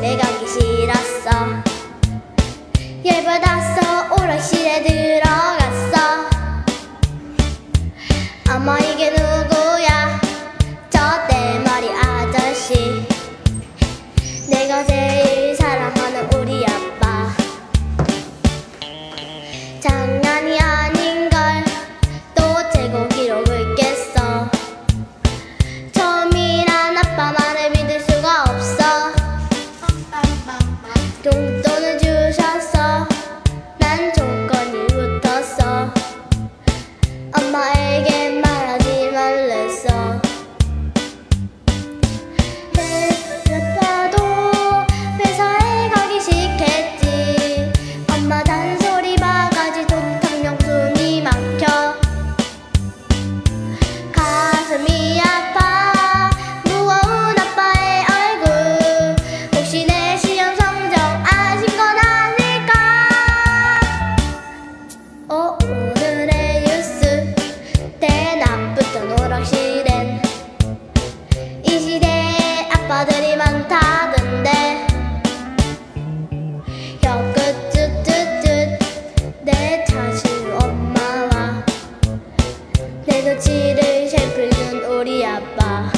내가 기 싫었어. 열받아 오늘의 뉴스. 대낮부터 노락시댄 이 시대에 아빠들이 많다던데. 혀끝쯧쯧쯧 내 자식 엄마와. 내 조치를 잘 푸는 우리 아빠.